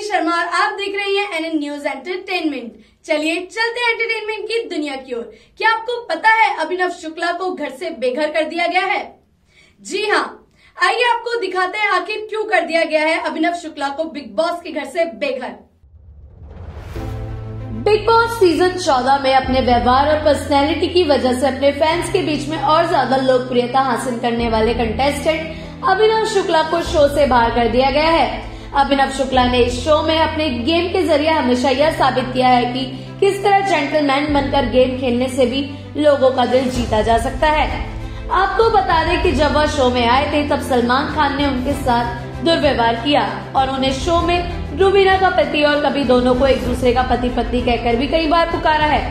शर्मा और आप देख रहे हैं एन न्यूज़ एंटरटेनमेंट चलिए चलते हैं एंटरटेनमेंट की दुनिया की ओर। क्या आपको पता है अभिनव शुक्ला को घर से बेघर कर दिया गया है? जी हाँ। आइए आपको दिखाते हैं आखिर क्यों कर दिया गया है अभिनव शुक्ला को बिग बॉस के घर से बेघर। बिग बॉस सीज़न 14 में अपने व्यवहार और पर्सनैलिटी की वजह से अपने फैंस के बीच में और ज़्यादा लोकप्रियता हासिल करने वाले कंटेस्टेंट अभिनव शुक्ला को शो से बाहर कर दिया गया है। अभिनव शुक्ला ने इस शो में अपने गेम के ज़रिए हमेशा यह साबित किया है कि किस तरह जेंटलमैन बनकर गेम खेलने से भी लोगों का दिल जीता जा सकता है। आपको बता दें कि जब वह शो में आए थे, तब सलमान खान ने उनके साथ दुर्व्यवहार किया और उन्हें शो में रूबीना का पति और कभी दोनों को एक दूसरे का पति पत्नी कहकर भी कई बार पुकारा है।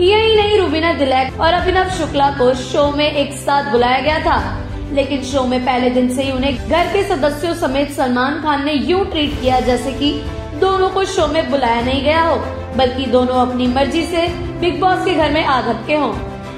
यही नहीं, रूबीना दिलैक और अभिनव शुक्ला को शो में एक साथ बुलाया गया था। लेकिन शो में पहले दिन से ही उन्हें घर के सदस्यों समेत सलमान खान ने यूँ ट्रीट किया जैसे कि दोनों को शो में बुलाया नहीं गया हो, बल्कि दोनों अपनी मर्ज़ी से बिग बॉस के घर में आ धक्के हों।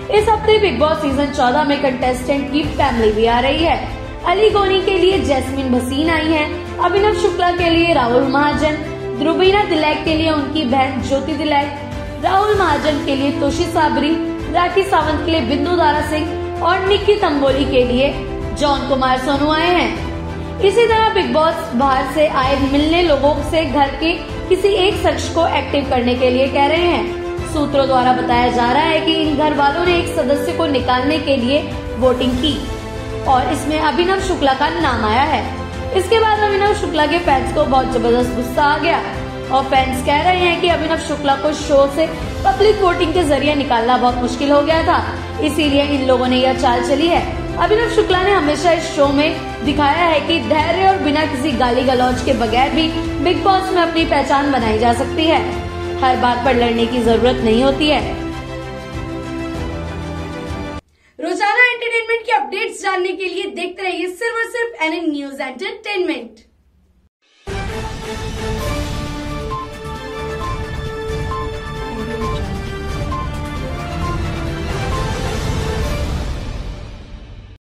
इस हफ़्ते बिग बॉस सीज़न 14 में कंटेस्टेंट की फैमिली भी आ रही है। अली गोनी के लिए जैस्मिन भसीन आई है। अभिनव शुक्ला के लिए राहुल महाजन। ध्रुवीना दिलैक के लिए उनकी बहन ज्योति दिलैक। राहुल महाजन के लिए तोशी साबरी। राखी सावंत के लिए बिंदु दारा सिंह। और निक्की तंबोली के लिए जॉन कुमार सोनू आए हैं। इसी तरह बिग बॉस बाहर से आए मिलने लोगों से घर के किसी एक शख्स को एक्टिव करने के लिए कह रहे हैं। सूत्रों द्वारा बताया जा रहा है कि इन घर वालों ने एक सदस्य को निकालने के लिए वोटिंग की और इसमें अभिनव शुक्ला का नाम आया है। इसके बाद अभिनव शुक्ला के फैंस को बहुत ज़बरदस्त गुस्सा आ गया और फैंस कह रहे हैं कि अभिनव शुक्ला को शो से पब्लिक वोटिंग के ज़रिए निकालना बहुत मुश्किल हो गया था। इसीलिए इन लोगों ने यह चाल चली है। अभिनव शुक्ला ने हमेशा इस शो में दिखाया है कि धैर्य और बिना किसी गाली गलौज के बगैर भी बिग बॉस में अपनी पहचान बनाई जा सकती है। हर बात पर लड़ने की ज़रूरत नहीं होती है। रोज़ाना एंटरटेनमेंट की अपडेट्स जानने के लिए देखते रहिए सिर्फ़ और सिर्फ़ एन न्यूज़ एंटरटेनमेंट